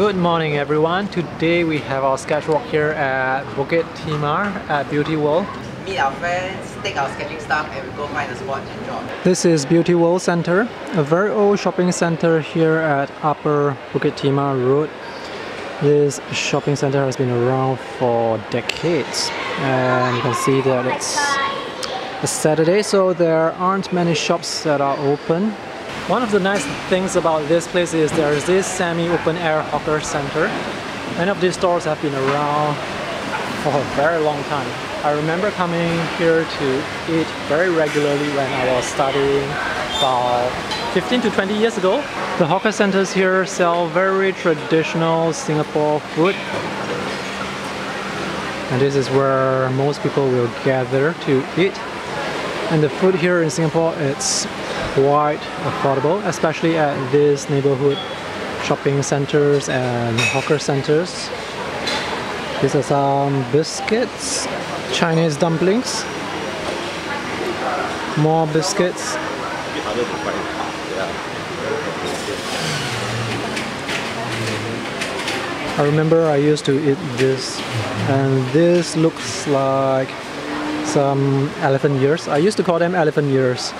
Good morning everyone. Today we have our sketch walk here at Bukit Timah at Beauty World. Meet our friends, take our sketching stuff and we go find a spot to enjoy. This is Beauty World Center, a very old shopping center here at Upper Bukit Timah Road. This shopping center has been around for decades and you can see that it's a Saturday so there aren't many shops that are open. One of the nice things about this place is there is this semi-open air hawker center. Many of these stores have been around for a very long time. I remember coming here to eat very regularly when I was studying about 15 to 20 years ago. The hawker centers here sell very traditional Singapore food. And this is where most people will gather to eat. And the food here in Singapore it's quite affordable, especially at these neighborhood shopping centers and hawker centers. These are some biscuits, Chinese dumplings, more biscuits. I remember I used to eat this and this looks like some elephant ears. I used to call them elephant ears.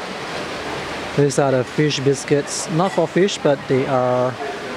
These are the fish biscuits, not for fish but they are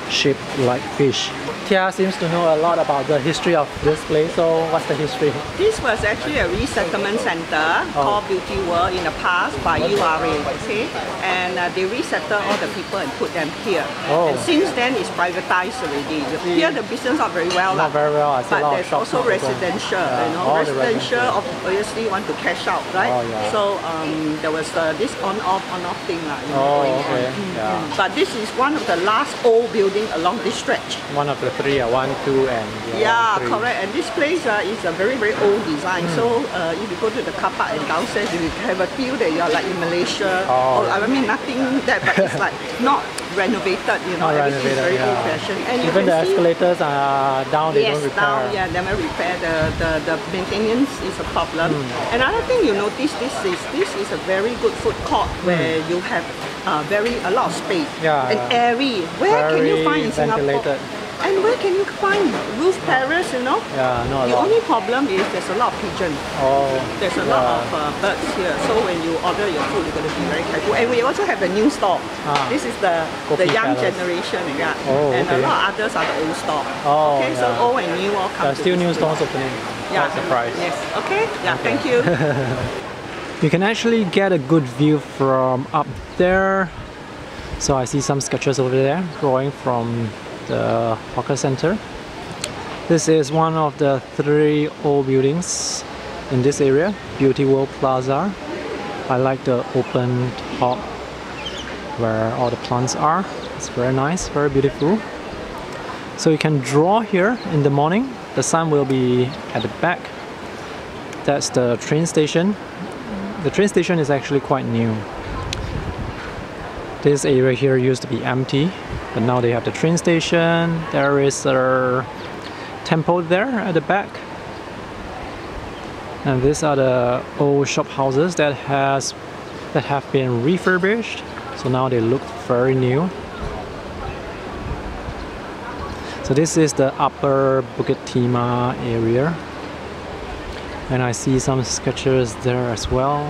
shaped like fish. Tia seems to know a lot about the history of this place, so what's the history? This was actually a resettlement center oh. called Beauty World in the past by URA, okay? And uh, they resettled all the people and put them here. Oh. And since then, it's privatized already. Mm. Here, the business not very well. Not very well. I see but there's also residential, yeah. you know. All residential, obviously want to cash out, right? Oh, yeah. So um, there was uh, this on-off, on-off thing. You know, oh, okay. Mm, yeah. Mm. But this is one of the last old building along this stretch. One of the three, uh, one, two, and yeah, one, correct. And this place uh, is a very, very old design. Mm. So uh, if you go to the car park and downstairs, you have a feel that you're like in Malaysia. Oh. Or, I mean, nothing that, but it's like not renovated, you know, not everything is very yeah. old fashioned. And even the escalators are down, they yes, don't repair. down, yeah, never repair. The, the, the maintenance is a problem. Mm. Another thing you notice, this is this is a very good food court mm. where you have uh, very a lot of space yeah, and airy. Where can you find in. Singapore? And where can you find roof terrace, you know? Yeah, no. The only problem is there's a lot of pigeons. Oh. There's a yeah. lot of uh, birds here. So when you order your food, you're going to be very careful. And we also have the new store. Ah. This is the Kopi the young Palace. generation, yeah. Oh, and okay. a lot of others are the old store. Oh, okay, yeah. so old and new all come There's still new stores opening. Yeah. Quite surprised. Yes. Okay. Yeah. Okay. Thank you. you can actually get a good view from up there. So I see some sketches over there drawing from the hawker center. This is one of the three old buildings in this area, Beauty World Plaza. I like the open top where all the plants are. It's very nice, very beautiful. So you can draw here in the morning. The sun will be at the back. That's the train station. The train station is actually quite new. This area here used to be empty, but now they have the train station. There is a temple there at the back. And these are the old shop houses that has that have been refurbished. So now they look very new. So this is the upper Bukit Timah area. And I see some sketches there as well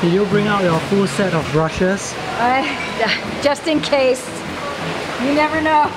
Did you bring out your full set of brushes? I, just in case. You never know.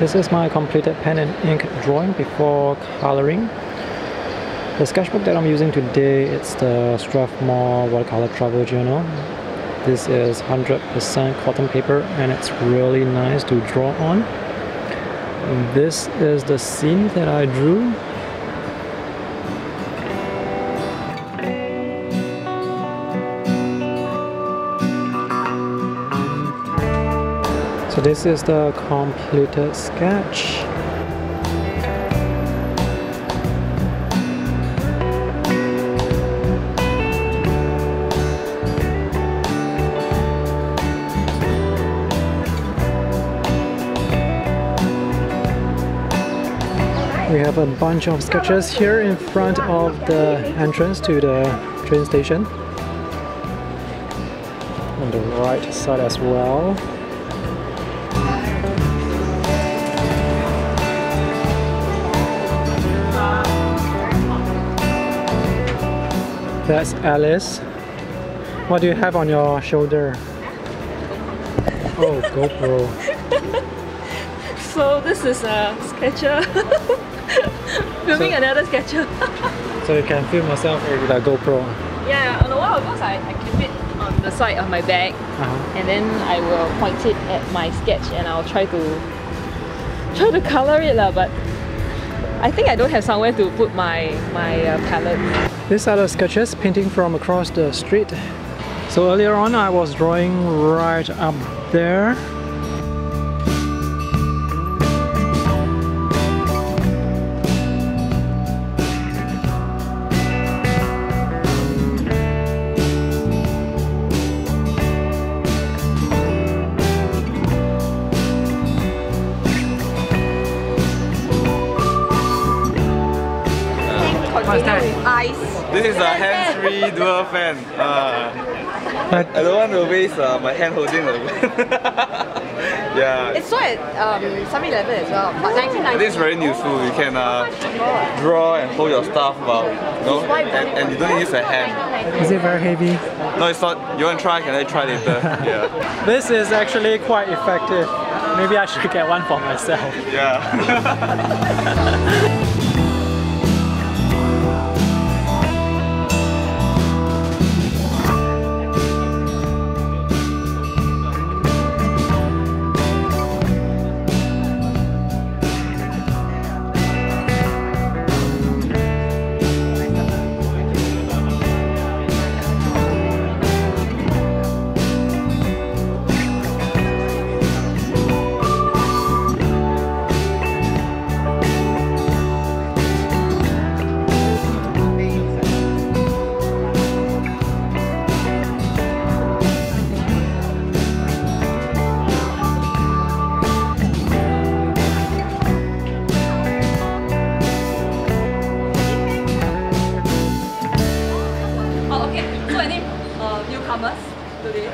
This is my completed pen and ink drawing before coloring. The sketchbook that I'm using today is the Strathmore Watercolor Travel Journal. This is 100% cotton paper and it's really nice to draw on. This is the scene that I drew So this is the completed sketch. We have a bunch of sketches here in front of the entrance to the train station. On the right side as well. That's Alice. What do you have on your shoulder? Oh, GoPro. So this is a sketcher. Filming So- another sketcher. So you can film yourself with a GoPro. yeah, on a while ago I, I keep it on the side of my bag Uh-huh. and then I will point it at my sketch and I'll try to try to color it lah, but I think I don't have somewhere to put my my uh, palette. These are the sketches painting from across the street. So earlier on I was drawing right up there. What's that? Ice. This is a hands-free dual fan. Uh, I don't want to waste uh, my hand holding the Yeah. It's so at um, 7-Eleven as well, but 1990. This is very useful. You can uh, draw and hold your stuff about, you know, and, and you don't use a hand. is it very heavy? No, it's not. You want to try? Can I try later? Yeah. This is actually quite effective. Maybe I should get one for myself. Yeah. Today?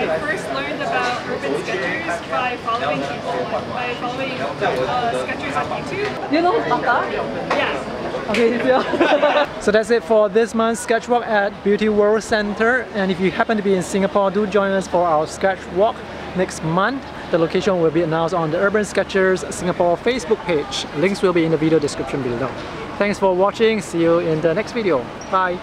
I first learned about urban sketchers by following people, by following uh, sketchers on YouTube. You know Parka? Yeah. Okay, So that's it for this month's sketch walk at Beauty World Center. And if you happen to be in Singapore, do join us for our sketch walk next month. The location will be announced on the Urban Sketchers Singapore Facebook page. Links will be in the video description below. Thanks for watching. See you in the next video. Bye.